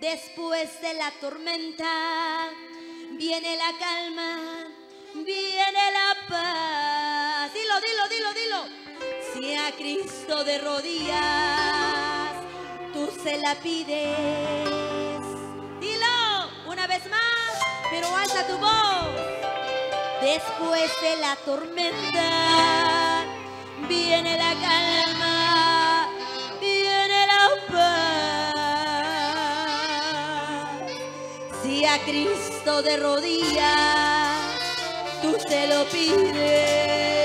Después de la tormenta viene la calma, viene la paz. Dilo, dilo, dilo, dilo. Si a Cristo de rodillas tú se la pides. Dilo una vez más, pero alza tu voz. Después de la tormenta. Cristo de rodillas, tú se lo pides.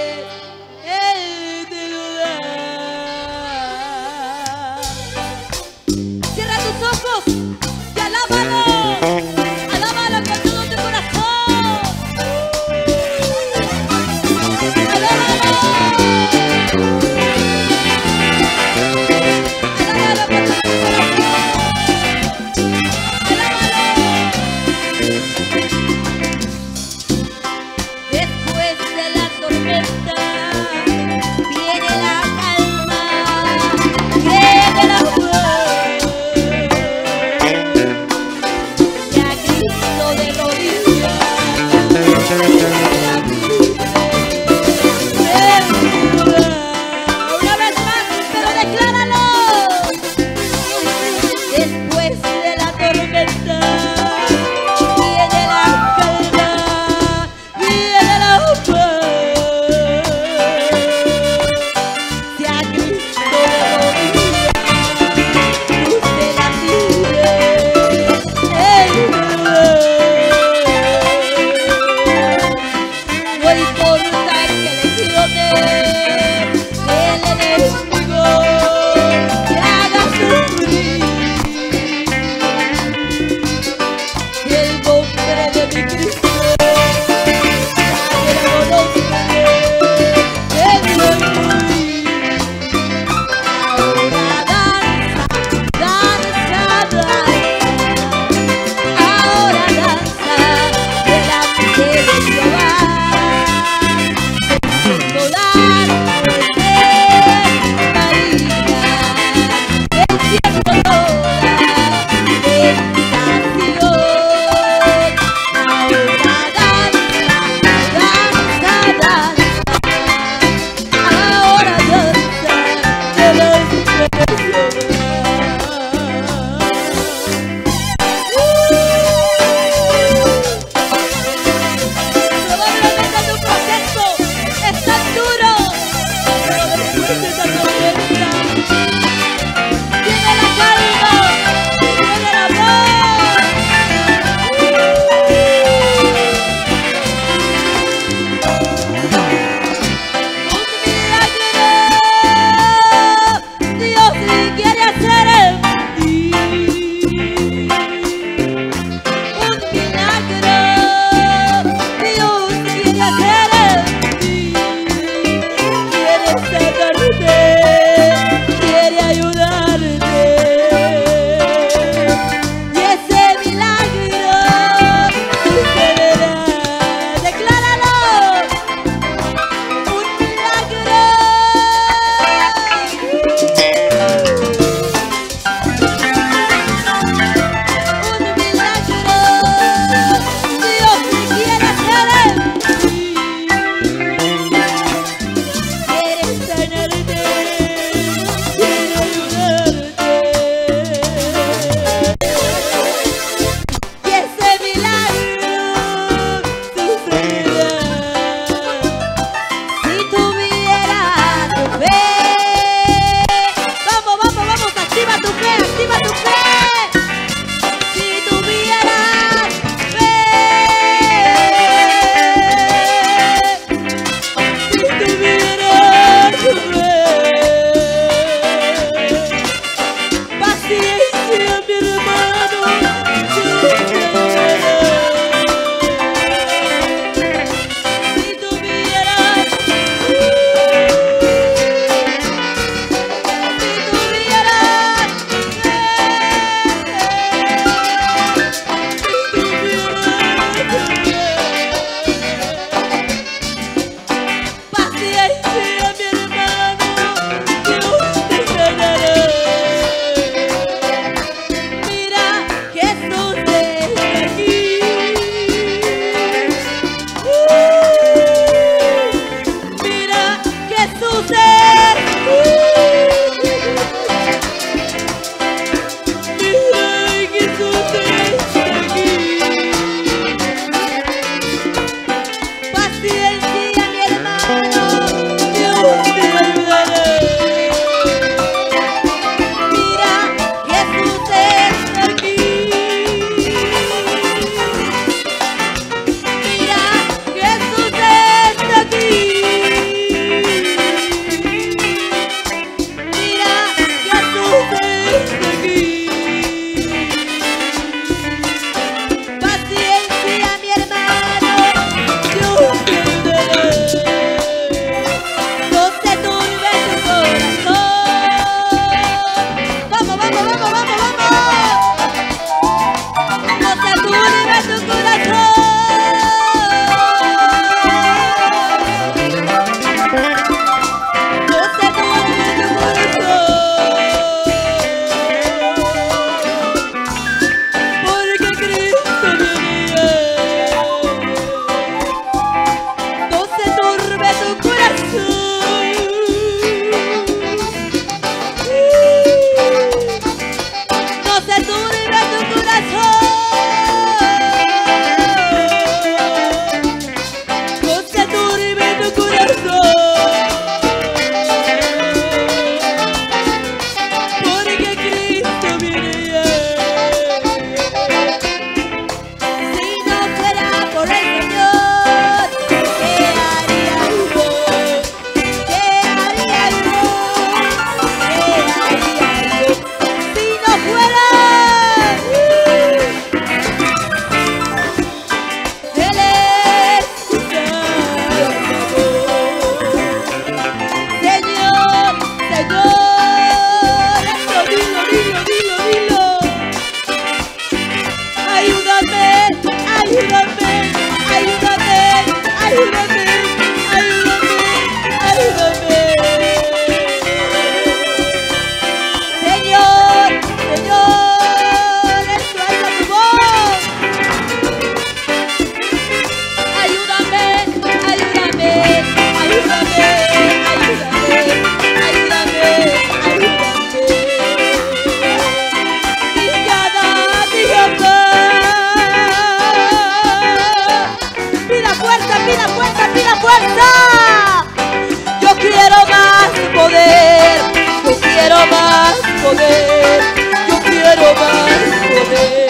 poder, yo quiero más poder.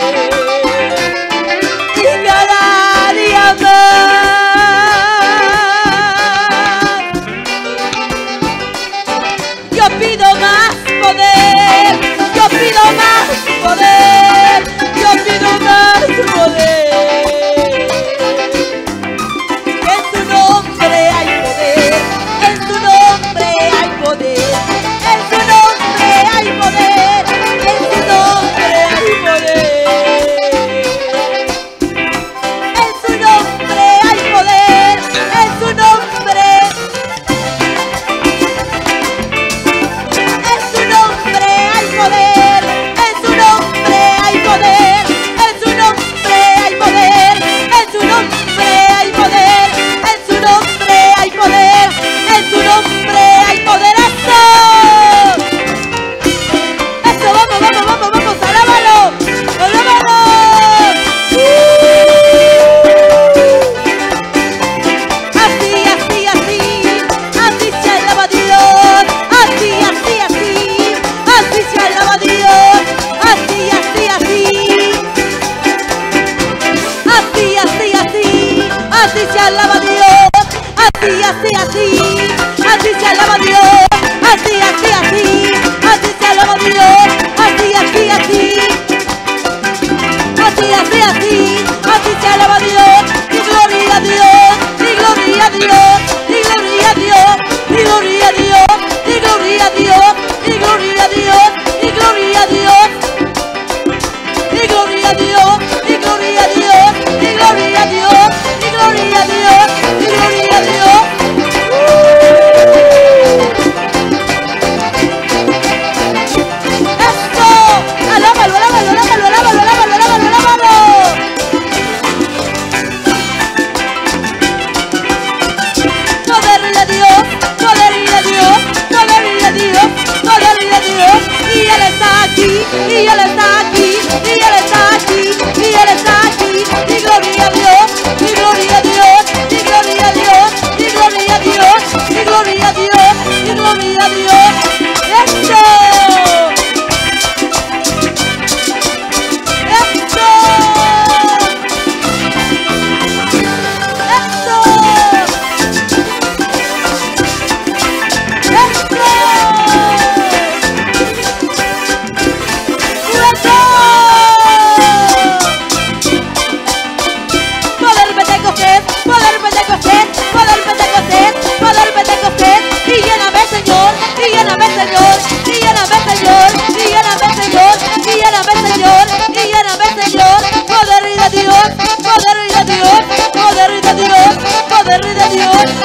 Señor.